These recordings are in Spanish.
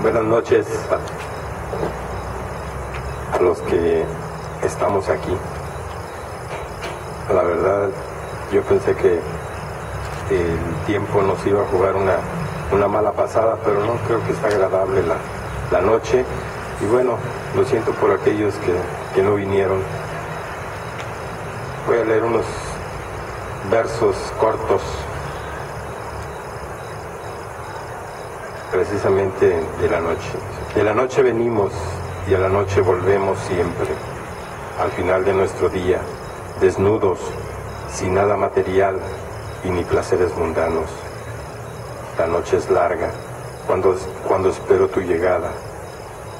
Buenas noches a, los que estamos aquí. La verdad, yo pensé que el tiempo nos iba a jugar una, una mala pasada, pero no creo que está agradable la, la noche. Y bueno, lo siento por aquellos que, que no vinieron. Voy a leer unos versos cortos precisamente de la noche. De la noche venimos y a la noche volvemos siempre, al final de nuestro día, desnudos, sin nada material y ni placeres mundanos. La noche es larga cuando, cuando espero tu llegada,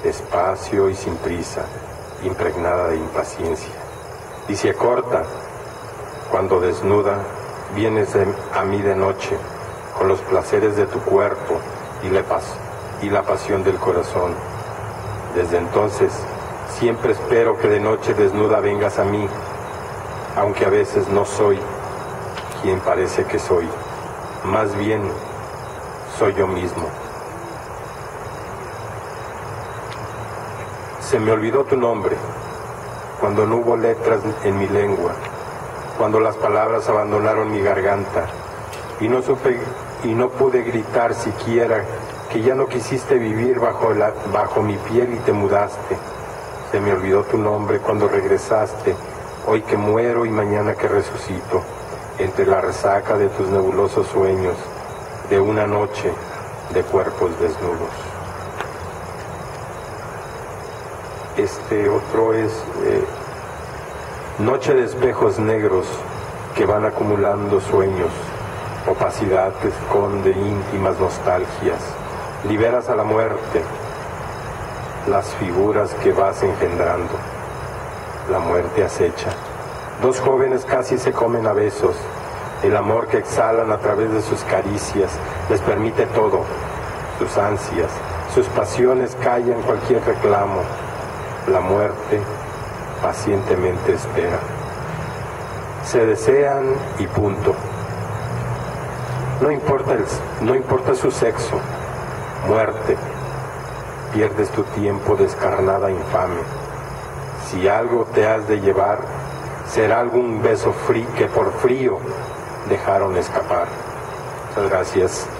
despacio y sin prisa, impregnada de impaciencia. Y se acorta cuando desnuda vienes a mí de noche con los placeres de tu cuerpo y la paz y la pasión del corazón. Desde entonces siempre espero que de noche desnuda vengas a mí, aunque a veces no soy quien parece que soy, más bien soy yo mismo. Se me olvidó tu nombre cuando no hubo letras en mi lengua, cuando las palabras abandonaron mi garganta y no supe y no pude gritar siquiera que ya no quisiste vivir bajo, la, bajo mi piel y te mudaste. Se me olvidó tu nombre cuando regresaste, hoy que muero y mañana que resucito, entre la resaca de tus nebulosos sueños, de una noche de cuerpos desnudos. Este otro es eh, Noche de espejos negros que van acumulando sueños opacidad que esconde íntimas nostalgias. Liberas a la muerte las figuras que vas engendrando. La muerte acecha. Dos jóvenes casi se comen a besos. El amor que exhalan a través de sus caricias les permite todo. Sus ansias, sus pasiones callan cualquier reclamo. La muerte pacientemente espera. Se desean y punto. No importa, el, no importa su sexo, muerte, pierdes tu tiempo descarnada infame. Si algo te has de llevar, será algún beso frío que por frío dejaron escapar. Muchas gracias.